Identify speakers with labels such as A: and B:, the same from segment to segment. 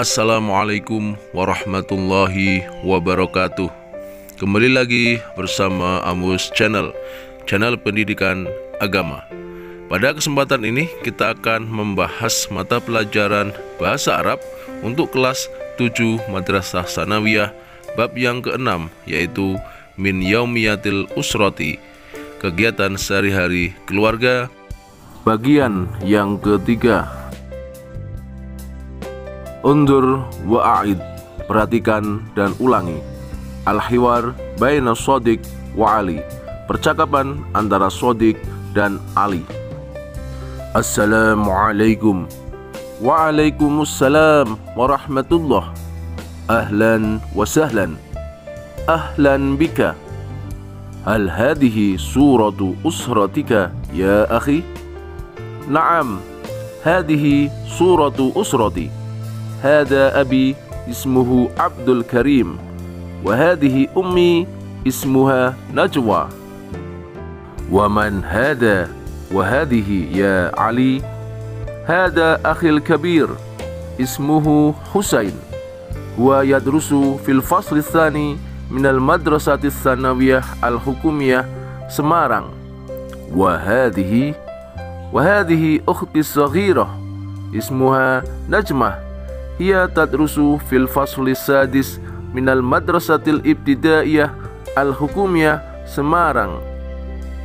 A: Assalamualaikum warahmatullahi wabarakatuh. Kembali lagi bersama Amus Channel Channel pendidikan agama. Pada kesempatan ini kita akan membahas mata pelajaran Bahasa Arab Untuk kelas 7 Madrasah Sanawiyah Bab yang keenam yaitu Min Yaumiyatil Usroti Kegiatan sehari-hari keluarga. Bagian yang ketiga Undur wa'aid Perhatikan dan ulangi. Al-Hiwar Baina Sodik wa Ali Percakapan antara Sodik dan Ali. Assalamualaikum Waalaikumsalam warahmatullah Ahlan wa sahlan. Ahlan bika. Hal hadihi suratu usratika ya akhi? Naam Hadihi suratu usrati هذا أبي اسمه عبد الكريم وهذه أمي اسمها نجوى. ومن هذا وهذه يا علي؟ هذا أخي الكبير اسمه حسين هو يدرس في الفصل الثاني من المدرسة الثانوية الحكومية سمارang وهذه وهذه أختي الصغيرة اسمها نجمة. هي تدرس في الفصل السادس من المدرسة الابتدائية الحكومية سمارang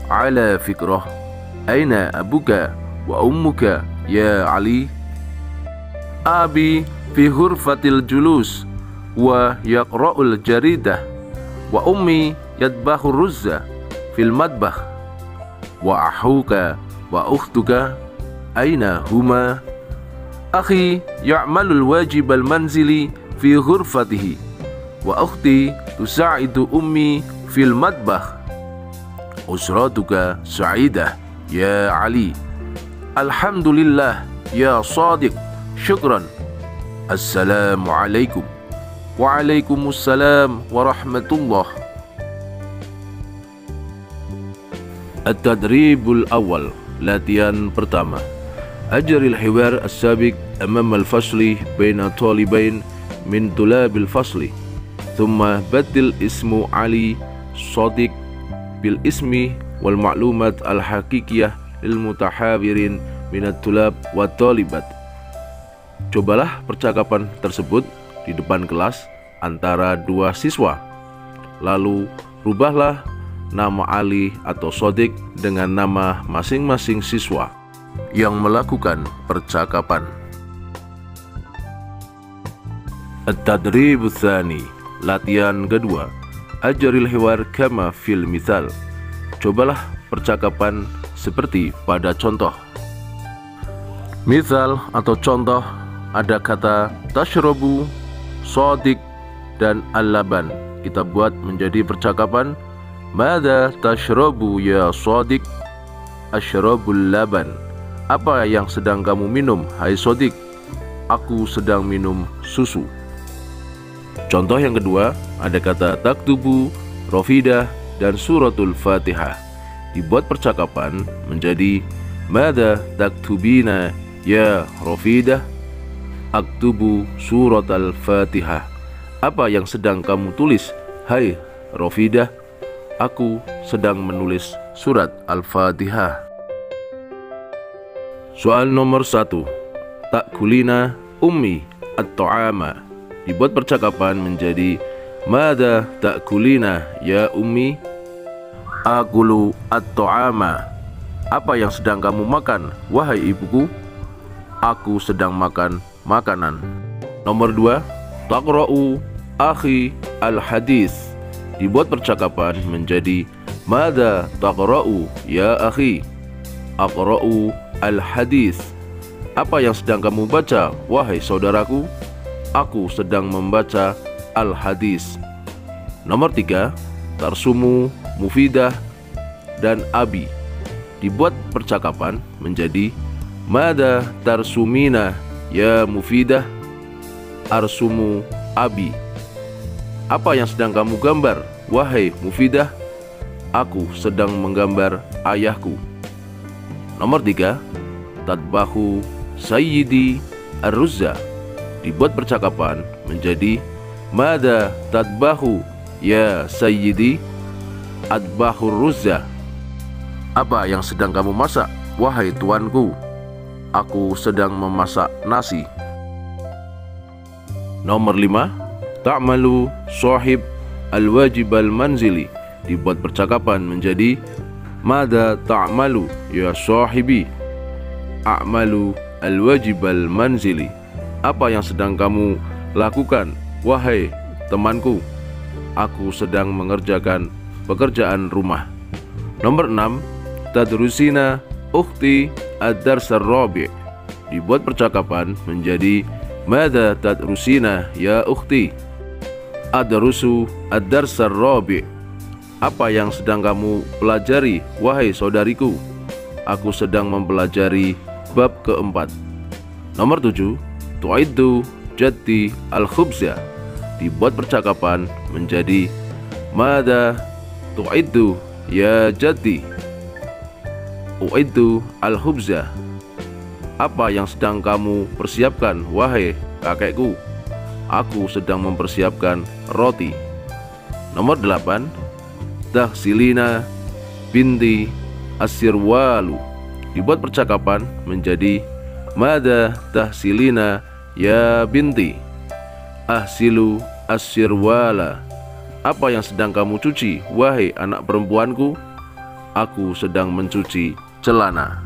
A: على فكرة أين أبوك وأمك يا علي؟ أبي في غرفة الجلوس ويقرأ الجريدة وأمي يطبخ الرز في المطبخ وأخوك وأختك أين هما؟ أخي يعمل الواجب المنزلي في غرفته وأختي تساعد أمي في المطبخ. أسرتك سعيدة يا علي. الحمد لله يا صادق شكرا. السلام عليكم. وعليكم السلام ورحمة الله. التدريب الأول latihan pertama. أجر الحوار السابق أمام الفصل بين طالبين من طلاب الفصل ثم بدل اسم علي صادق بالاسم والمعلومات الحقيقية للمتحاورين من الطلاب والطالبات Cobalah percakapan tersebut di depan kelas antara dua siswa. Lalu rubahlah nama Ali atau Sodik dengan nama masing-masing siswa yang melakukan percakapan. At-tadrib latihan kedua. Ajaril hiwar kama fil misal. Cobalah percakapan seperti pada contoh. Misal atau contoh ada kata tashrobu, sodik, dan al-laban. Kita buat menjadi percakapan Mada tashrobu ya sodik Ashrabul laban Apa yang sedang kamu minum, hai sodik? Aku sedang minum susu. Contoh yang kedua ada kata taktubu, rofidah, dan suratul fatihah. Dibuat percakapan menjadi Mada taktubina ya rofidah? Aktubu surat al-fatihah Apa yang sedang kamu tulis Hai Rofidah? Aku sedang menulis surat Al-Fatihah Soal nomor satu Tak kulina ummi at-ta'ama Dibuat percakapan menjadi Mada tak kulina ya ummi Akulu at-ta'ama Apa yang sedang kamu makan Wahai ibuku Aku sedang makan makanan. Nomor dua, Taqra'u akhi al-hadis. Dibuat percakapan menjadi Mada taqra'u ya akhi? Aqra'u al-hadis. Apa yang sedang kamu baca, wahai saudaraku? Aku sedang membaca al-hadis. Nomor tiga, Tarsumu, Mufidah, dan Abi. Dibuat percakapan menjadi Mada tarsumina Ya Mufidah Arsumu Abi Apa yang sedang kamu gambar? Wahai Mufidah Aku sedang menggambar ayahku Nomor tiga Tadbahu Sayyidi Ar-Ruzza. Dibuat percakapan menjadi Mada tadbahu ya sayyidi adbahur ruzza? Apa yang sedang kamu masak wahai tuanku? Aku sedang memasak nasi. Nomor 5 Ta'malu sahib al-wajib al-manzili. Dibuat percakapan menjadi Mada ta'malu ya sahibi A'malu al-wajib al-manzili Apa yang sedang kamu lakukan Wahai temanku? Aku sedang mengerjakan pekerjaan rumah. Nomor 6 Tadrusina ukhti ad-darsar rabi' Dibuat percakapan menjadi Mada tadrusina ya ukhti? Adrusu ad-darsar rabi. Apa yang sedang kamu pelajari wahai saudariku? Aku sedang mempelajari bab keempat. Nomor tujuh, Tu'iddu jati al-khubza. Dibuat percakapan menjadi Mada tu'iddu ya jati? U'iddu al-khubza apa yang sedang kamu persiapkan, wahai kakekku? Aku sedang mempersiapkan roti. Nomor 8. Tahsilina binti Asirwalu Dibuat percakapan menjadi Mada tahsilina ya binti Ahsilu asirwala Apa yang sedang kamu cuci, wahai anak perempuanku? Aku sedang mencuci celana